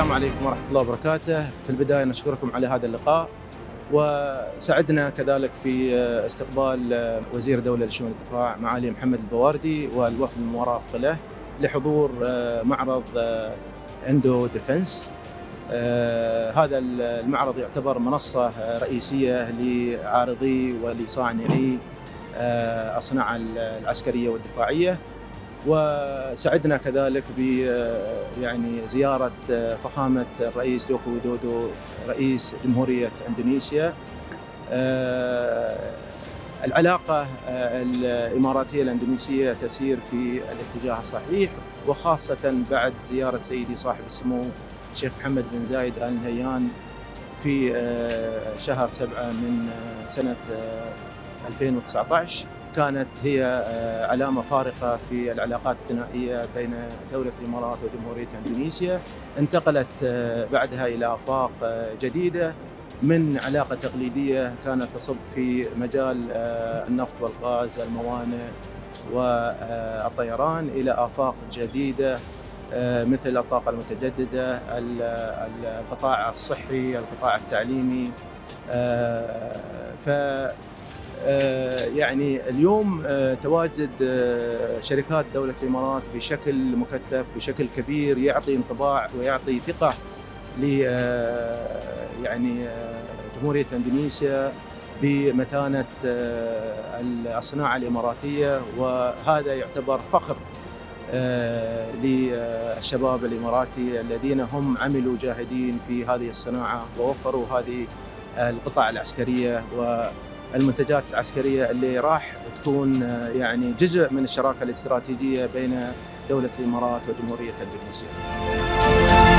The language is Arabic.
عليكم ورحمة الله وبركاته. في البداية نشكركم على هذا اللقاء وسعدنا كذلك في استقبال وزير دولة لشؤون الدفاع معالي محمد البواردي والوفد المرافق له لحضور معرض اندو ديفنس. هذا المعرض يعتبر منصة رئيسية لعارضي ولصانعي الصناعة العسكرية والدفاعية. وسعدنا كذلك ب يعني زيارة فخامة الرئيس دوكو ويدودو رئيس جمهورية إندونيسيا. العلاقة الإماراتية الإندونيسية تسير في الاتجاه الصحيح وخاصة بعد زيارة سيدي صاحب السمو الشيخ محمد بن زايد آل نهيان في شهر سبعة من سنة 2019 كانت هي علامة فارقة في العلاقات الثنائية بين دولة الإمارات وجمهورية إندونيسيا. انتقلت بعدها إلى آفاق جديدة من علاقة تقليدية كانت تصب في مجال النفط والغاز الموانئ والطيران إلى آفاق جديدة مثل الطاقة المتجددة القطاع الصحي القطاع التعليمي ف يعني اليوم تواجد شركات دولة الإمارات بشكل مكثف بشكل كبير يعطي انطباع ويعطي ثقة ل يعني جمهورية إندونيسيا بمتانة الصناعة الإماراتية وهذا يعتبر فخر للشباب الإماراتي الذين هم عملوا جاهدين في هذه الصناعة ووفروا هذه القطع العسكرية و المنتجات العسكرية اللي راح تكون يعني جزء من الشراكة الاستراتيجية بين دولة الإمارات وجمهوريه اندونيسيا.